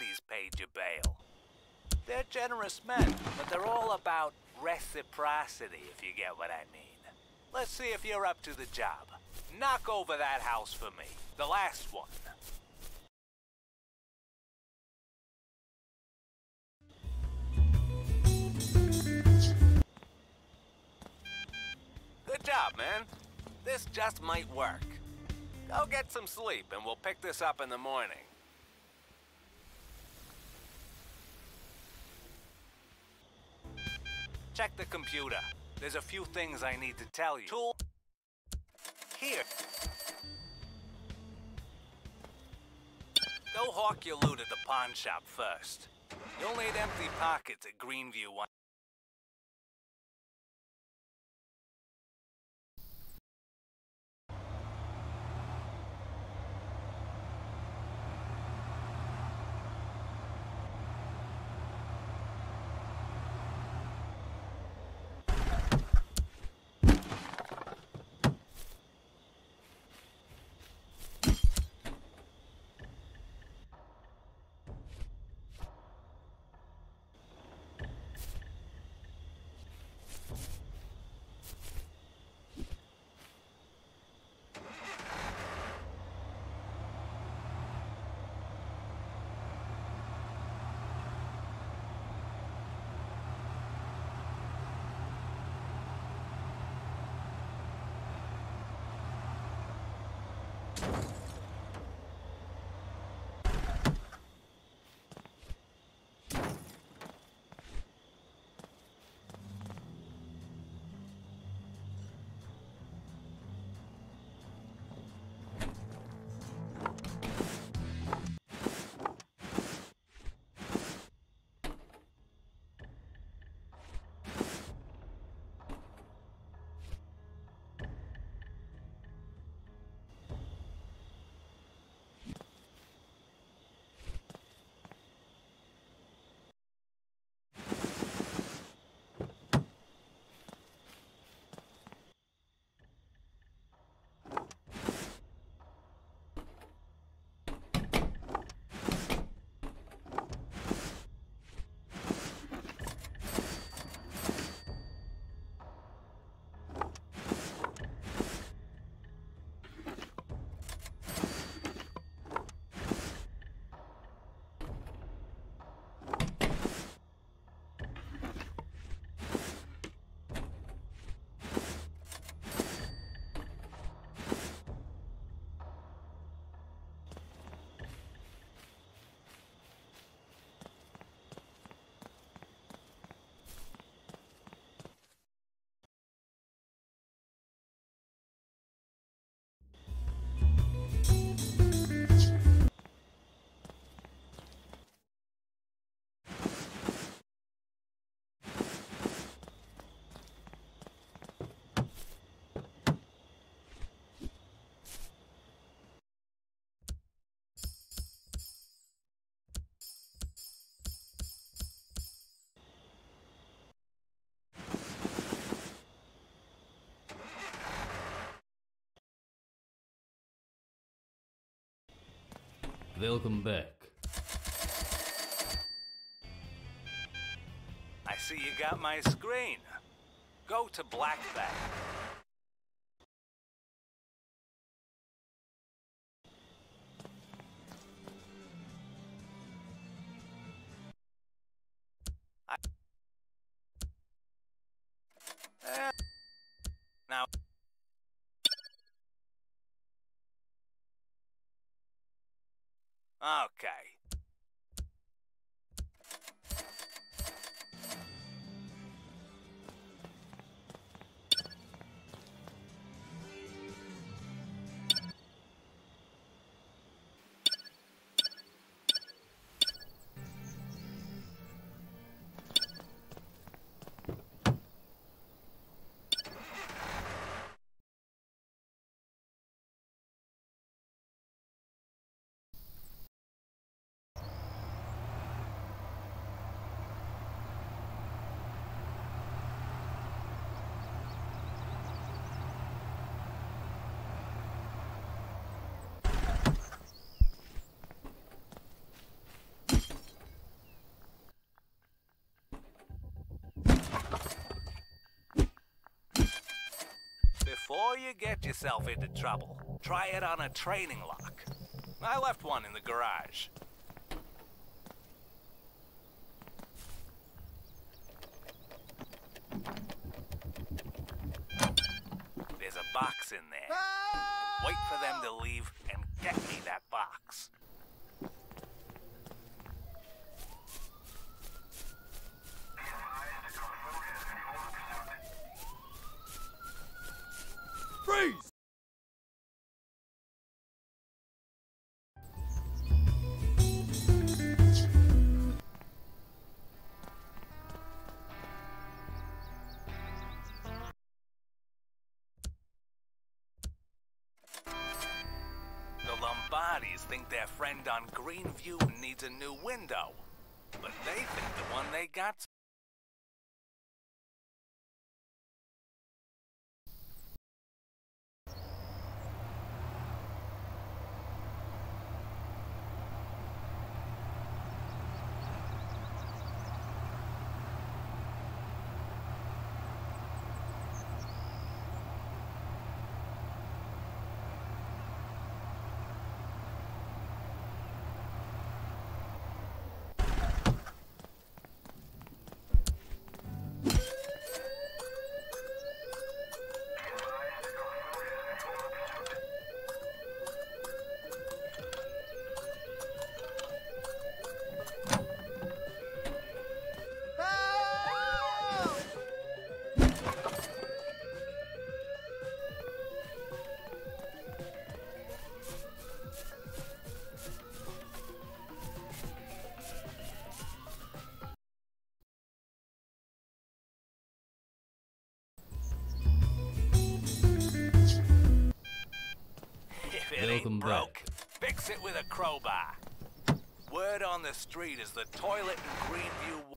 parties paid your bail. They're generous men, but they're all about reciprocity, if you get what I mean. Let's see if you're up to the job. Knock over that house for me. The last one. Good job, man. This just might work. Go get some sleep, and we'll pick this up in the morning. Check the computer. There's a few things I need to tell you. Tool. Here. Go hawk your loot at the pawn shop first. You'll need empty pockets at Greenview one. Welcome back. I see you got my screen. Go to Black Bay. I- before you get yourself into trouble, try it on a training lock. I left one in the garage. There's a box in there. Wait for them to leave and get me Think their friend on Greenview needs a new window. But they think the one they got it Welcome ain't back. broke, fix it with a crowbar. Word on the street is the toilet in Greenview.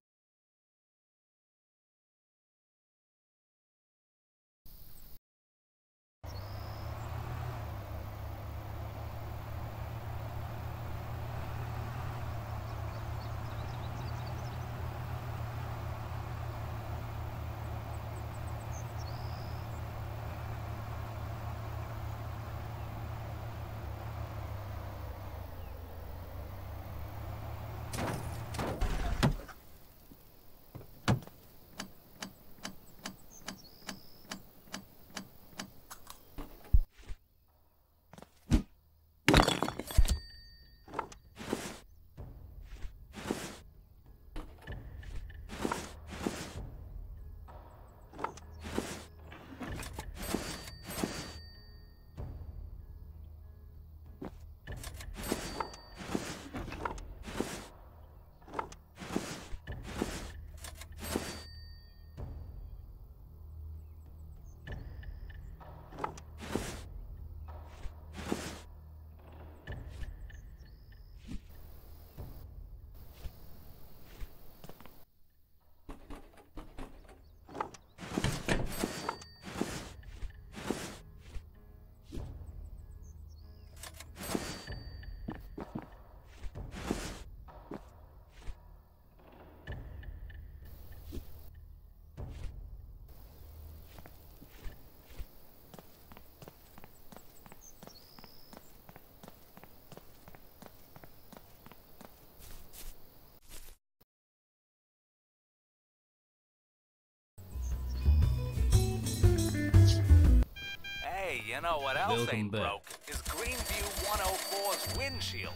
Know what else Welcome ain't back. broke? Is Greenview 104's windshield.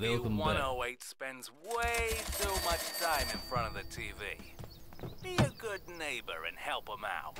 Welcome back. 108 spends way too much time in front of the TV. Be a good neighbor and help him out.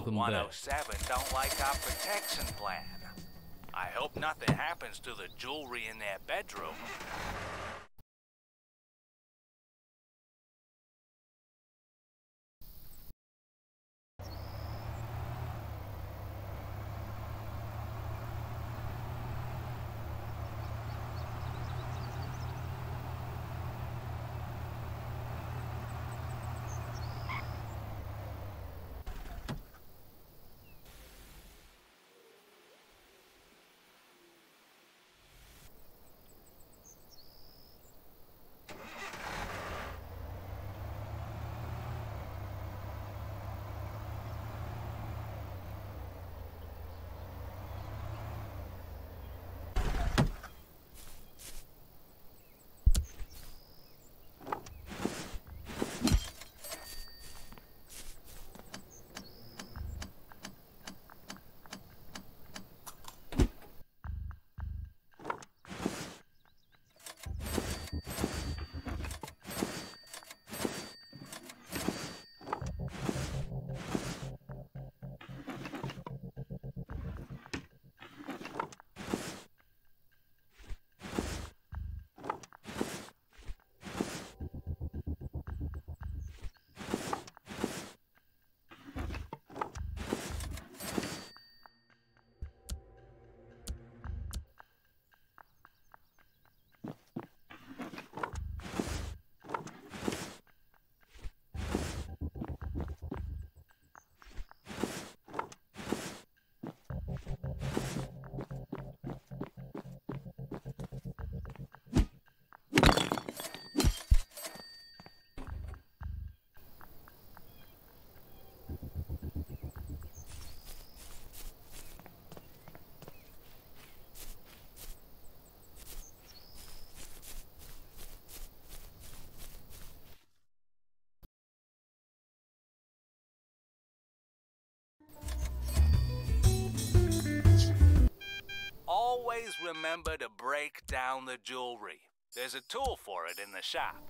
Welcome back. 107 don't like our protection plan. I hope nothing happens to the jewelry in their bedroom. Always remember to break down the jewelry. There's a tool for it in the shop.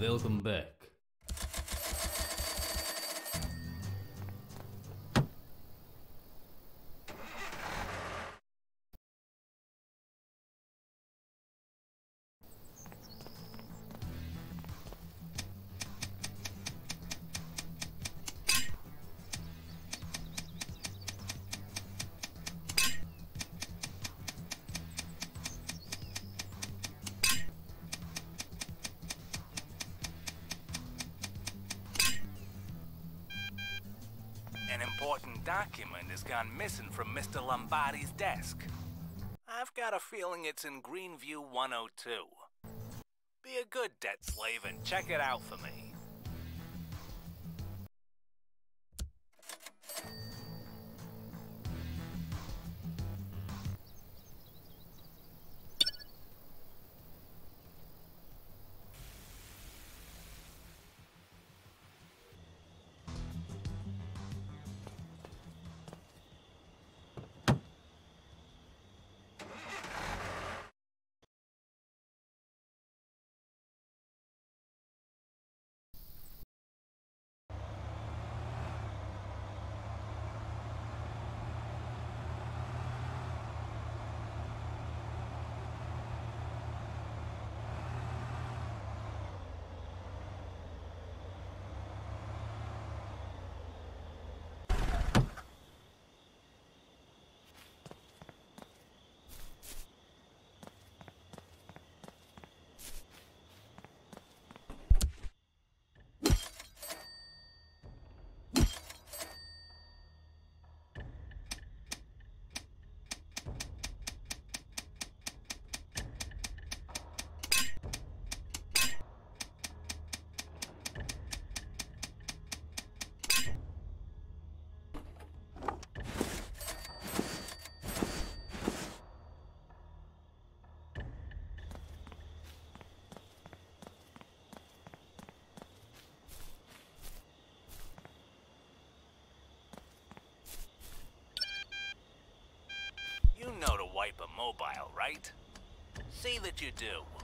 Welcome back. Document has gone missing from Mr. Lombardi's desk. I've got a feeling it's in Greenview 102. Be a good debt slave and check it out for me. You know to wipe a mobile, right? See that you do.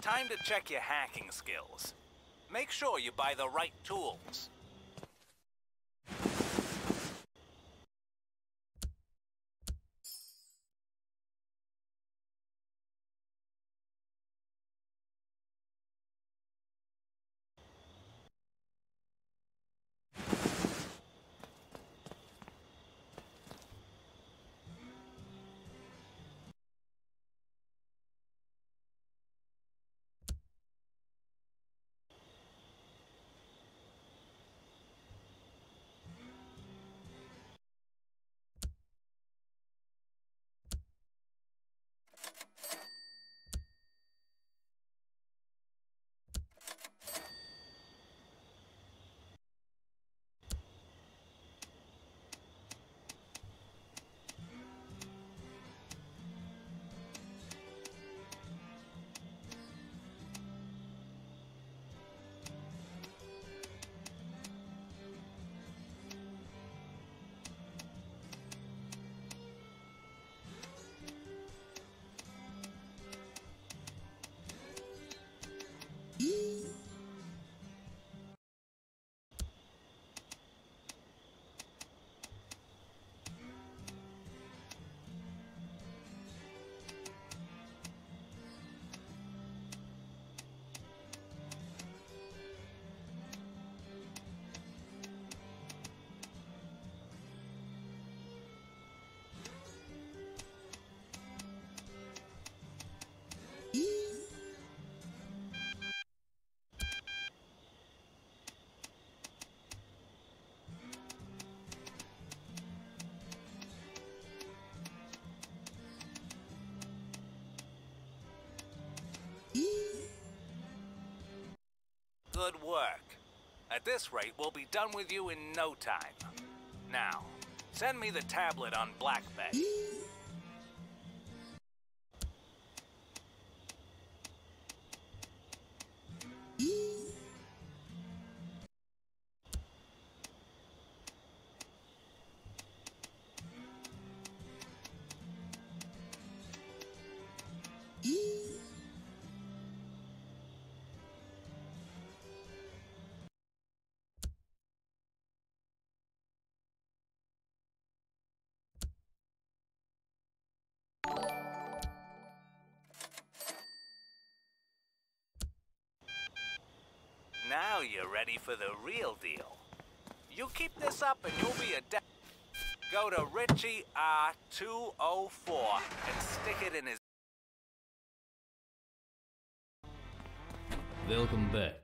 Time to check your hacking skills. Make sure you buy the right tools. Good work. At this rate, we'll be done with you in no time. Now, send me the tablet on Black Bay. Ready for the real deal. You keep this up and you'll be a de- Go to Richview 204 and stick it in his Welcome back.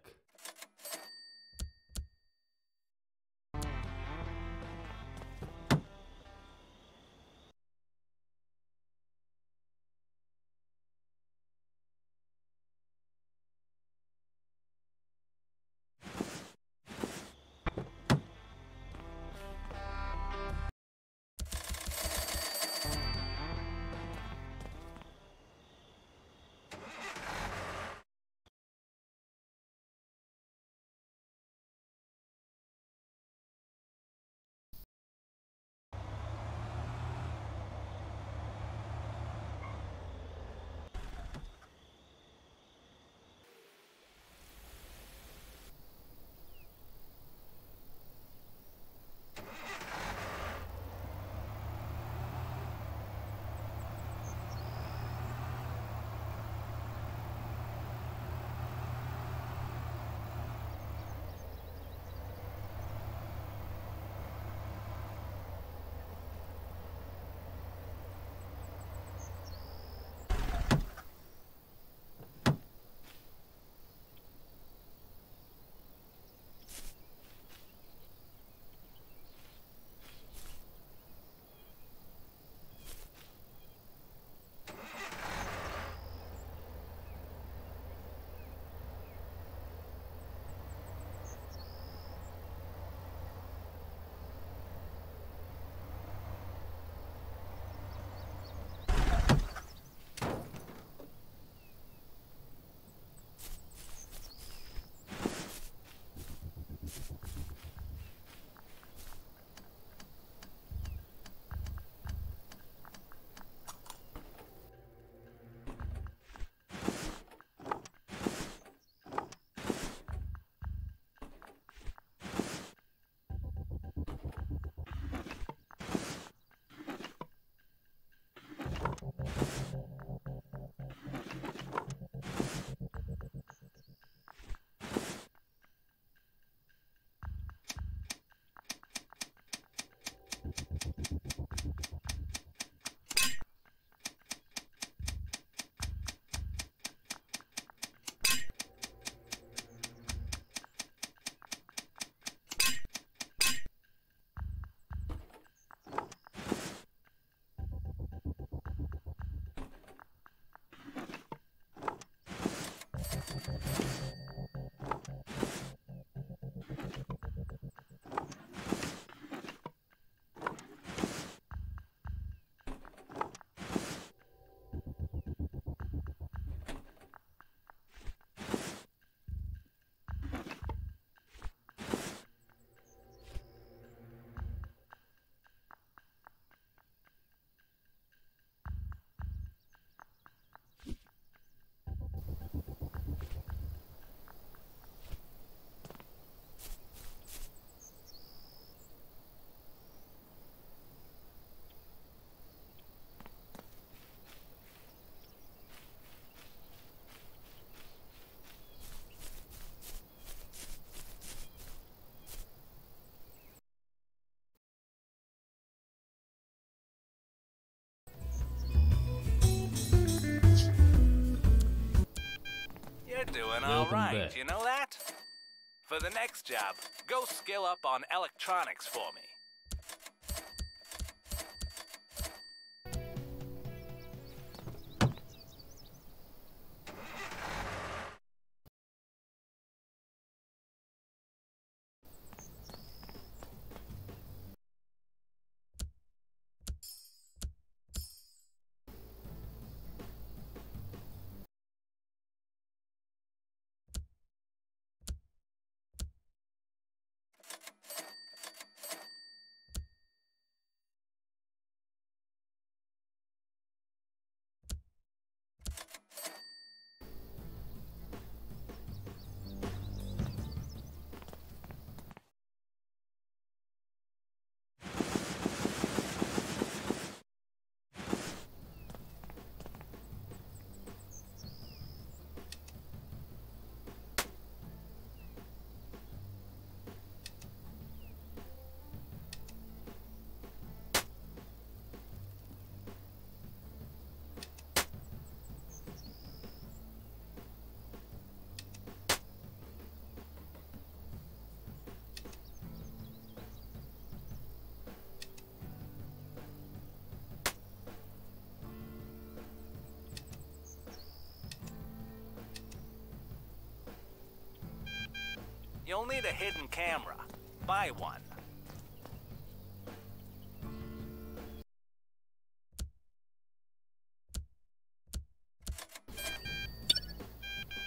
Doing all Welcome right, back. you know that? For the next job, go skill up on electronics for me. You'll need a hidden camera. Buy one.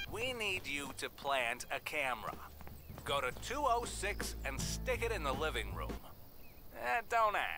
We need you to plant a camera. Go to 206 and stick it in the living room. Eh, don't ask.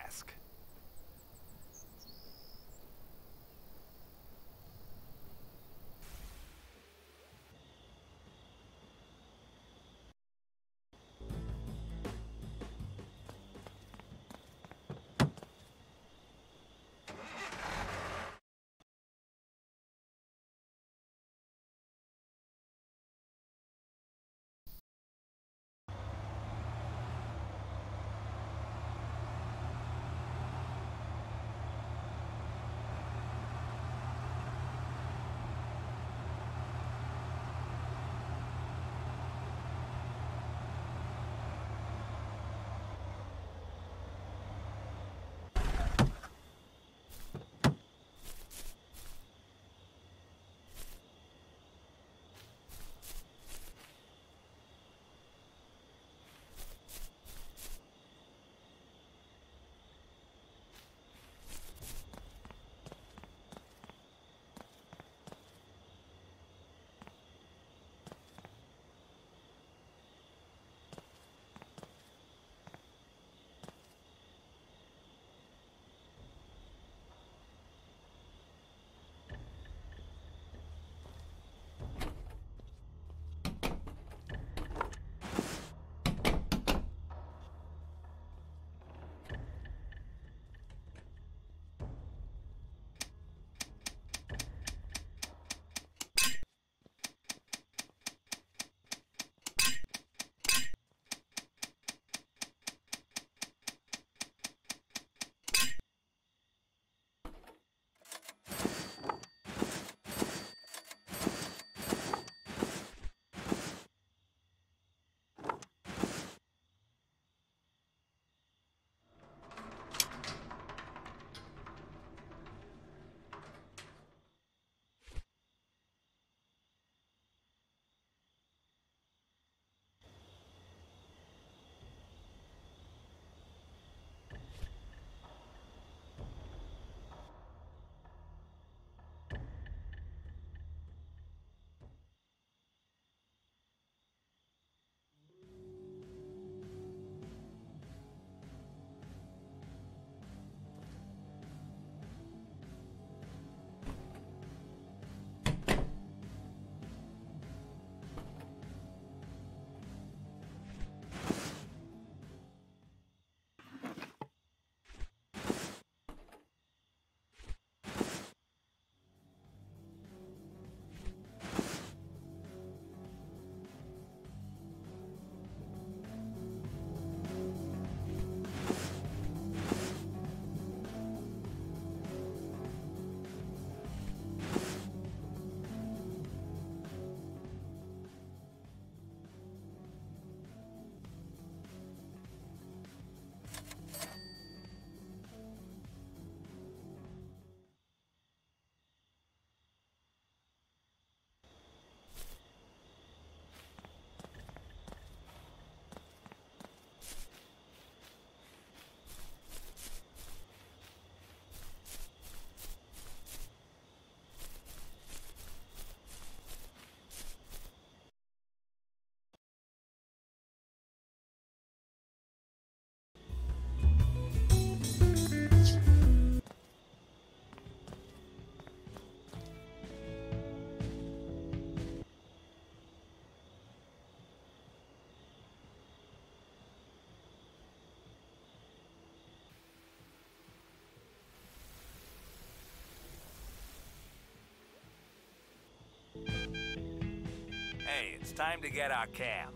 It's time to get our cam.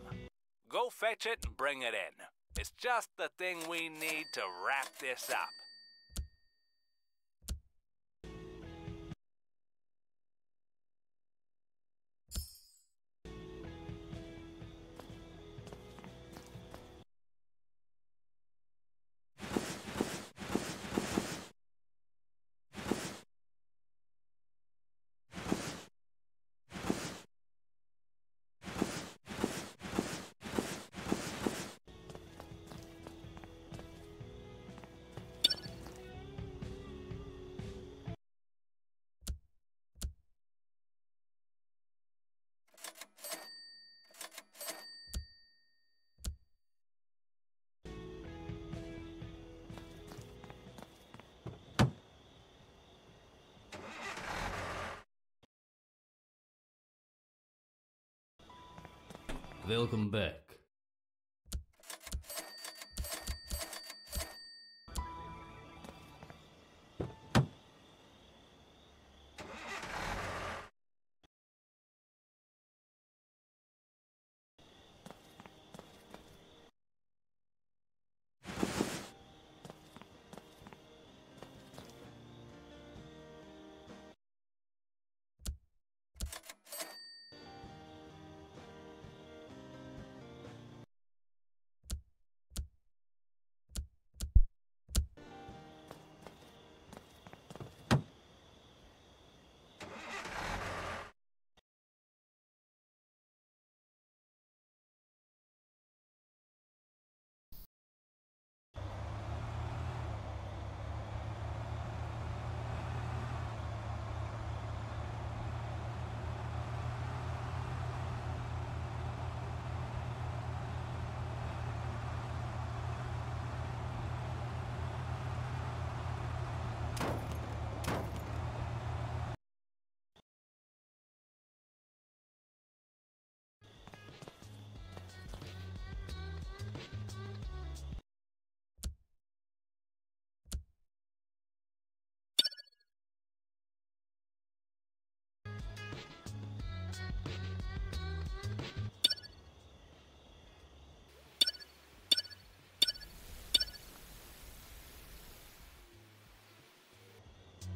Go fetch it and bring it in. It's just the thing we need to wrap this up. Welcome back.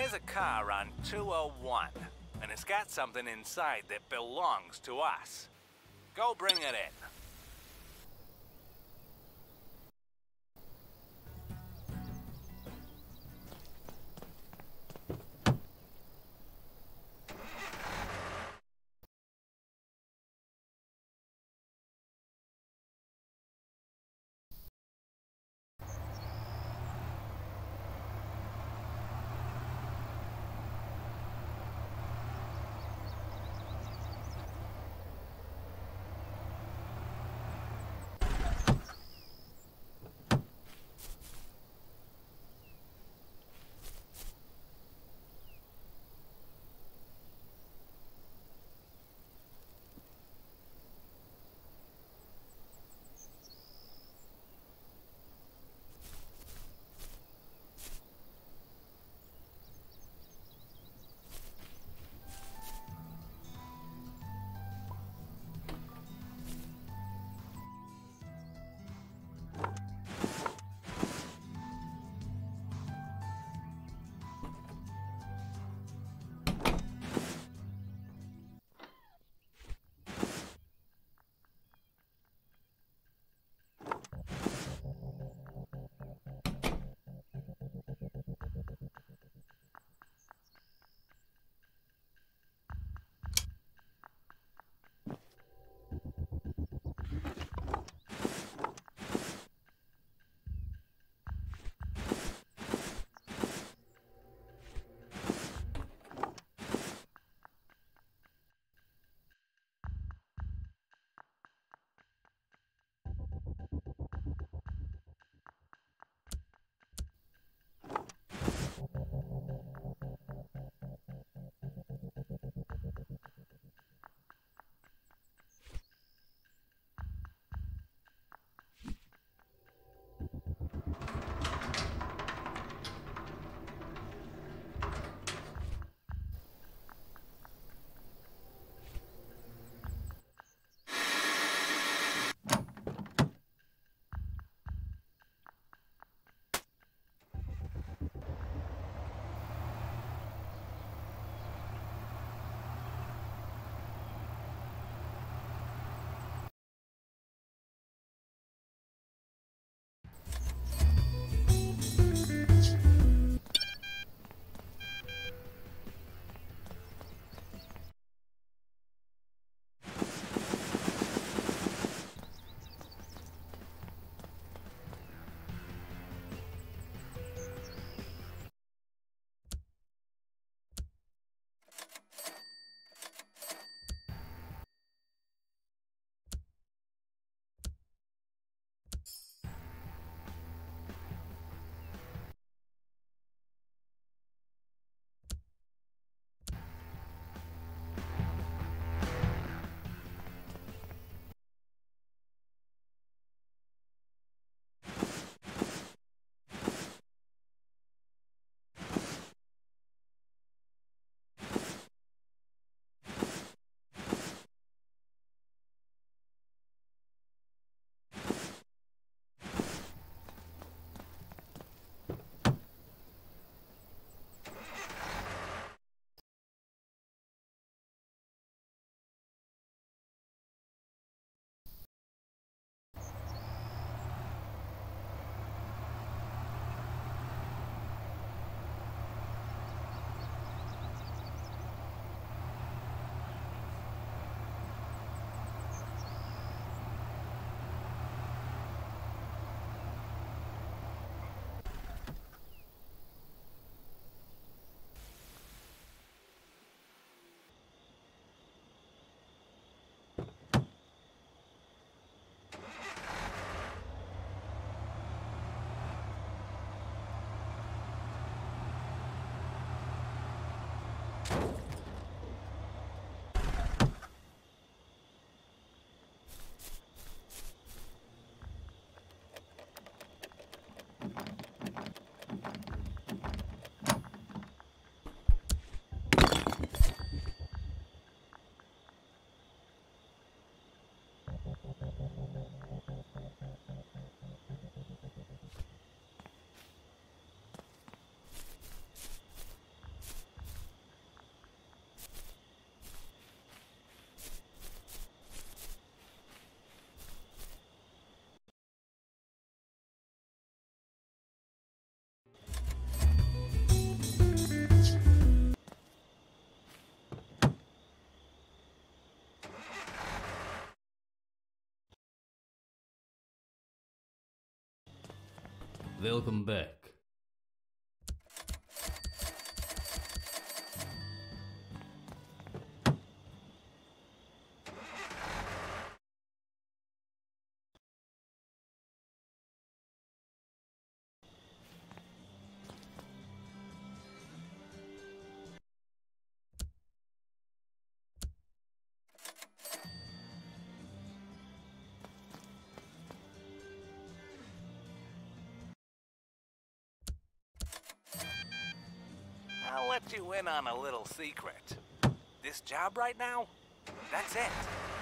There's a car on 201, and it's got something inside that belongs to us. Go bring it in. Welcome back. Let you in on a little secret. This job right now, that's it.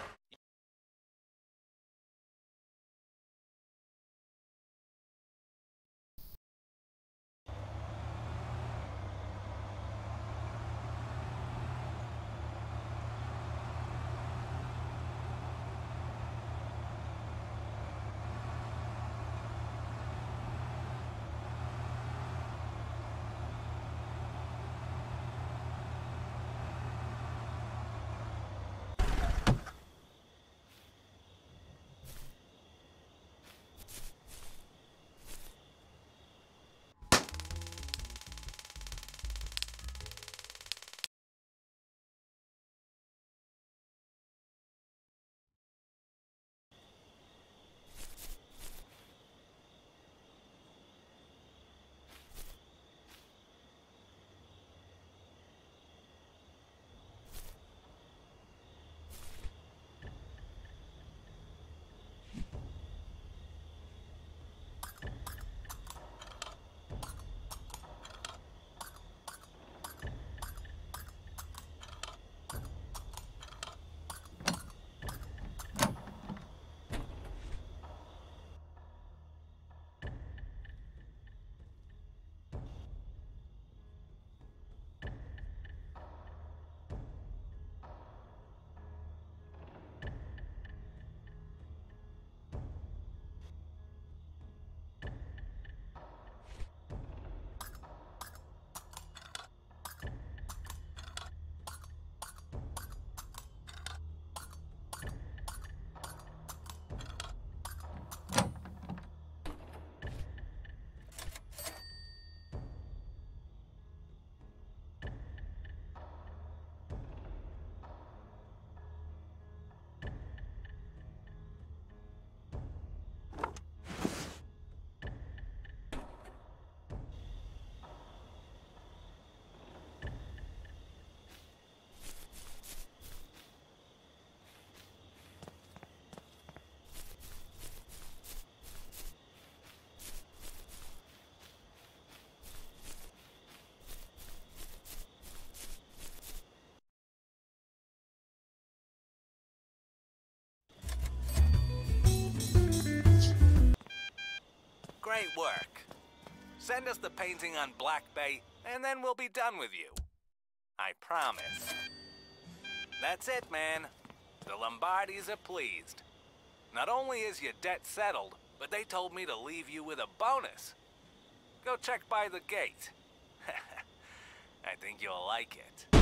Great work. Send us the painting on Black Bay, and then we'll be done with you. I promise. That's it, man. The Lombardis are pleased. Not only is your debt settled, but they told me to leave you with a bonus. Go check by the gate. I think you'll like it.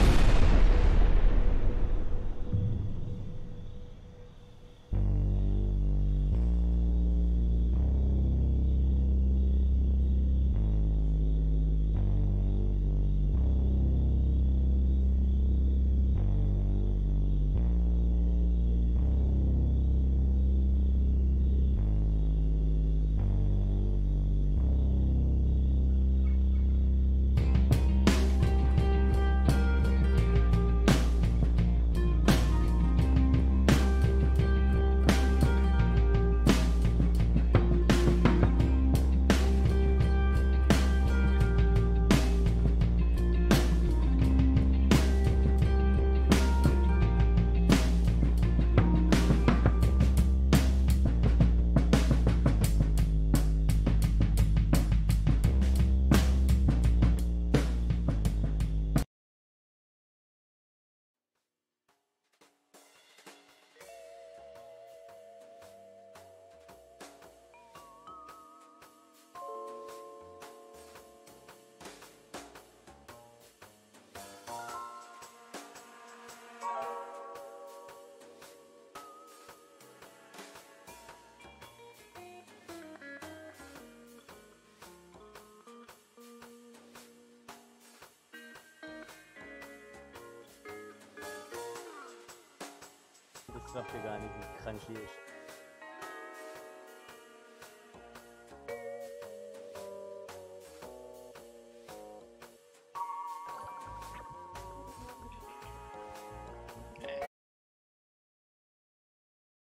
Wusste gar nicht, wie krank die ist.